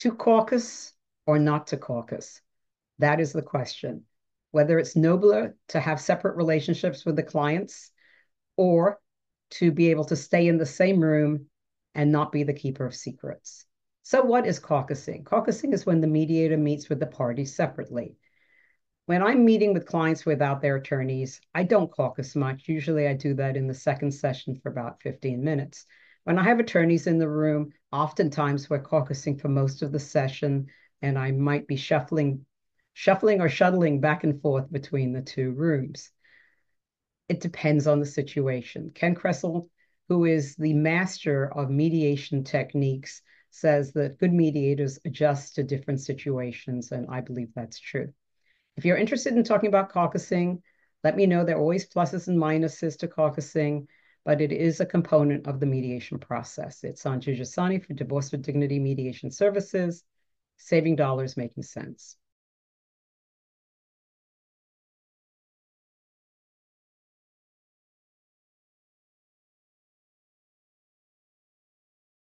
To caucus or not to caucus? That is the question. Whether it's nobler to have separate relationships with the clients or to be able to stay in the same room and not be the keeper of secrets. So, what is caucusing? Caucusing is when the mediator meets with the parties separately. When I'm meeting with clients without their attorneys, I don't caucus much. Usually, I do that in the second session for about 15 minutes. When I have attorneys in the room, oftentimes we're caucusing for most of the session, and I might be shuffling, shuffling or shuttling back and forth between the two rooms. It depends on the situation. Ken Kressel, who is the master of mediation techniques, says that good mediators adjust to different situations, and I believe that's true. If you're interested in talking about caucusing, let me know. There are always pluses and minuses to caucusing, but it is a component of the mediation process. It's Anju Jessani for Divorce with Dignity Mediation Services, saving dollars, making sense.